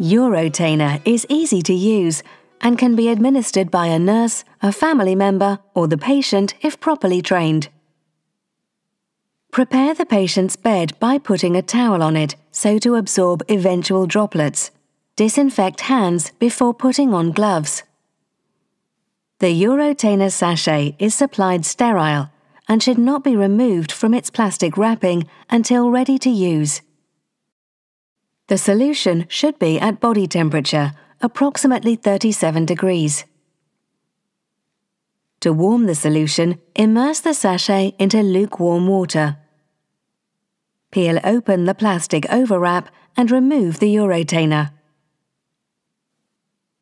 Uro-Tainer is easy to use and can be administered by a nurse, a family member, or the patient if properly trained. Prepare the patient's bed by putting a towel on it so to absorb eventual droplets. Disinfect hands before putting on gloves. The Uro-Tainer sachet is supplied sterile and should not be removed from its plastic wrapping until ready to use. The solution should be at body temperature, approximately 37 degrees. To warm the solution, immerse the sachet into lukewarm water. Peel open the plastic overwrap and remove the Uro-Tainer.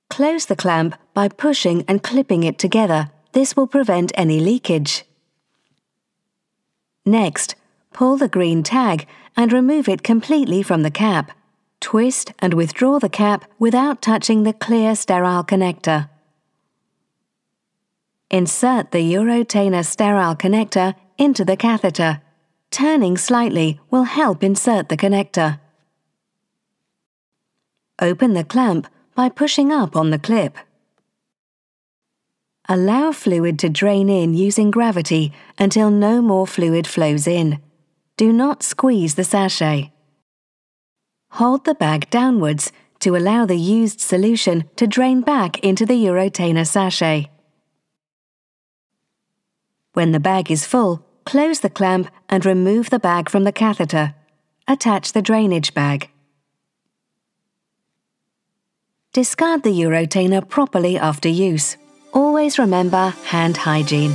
Close the clamp by pushing and clipping it together. This will prevent any leakage. Next, pull the green tag and remove it completely from the cap. Twist and withdraw the cap without touching the clear sterile connector. Insert the Uro-Tainer sterile connector into the catheter. Turning slightly will help insert the connector. Open the clamp by pushing up on the clip. Allow fluid to drain in using gravity until no more fluid flows in. Do not squeeze the sachet. Hold the bag downwards to allow the used solution to drain back into the Uro-Tainer sachet. When the bag is full, close the clamp and remove the bag from the catheter. Attach the drainage bag. Discard the Uro-Tainer properly after use. Always remember hand hygiene.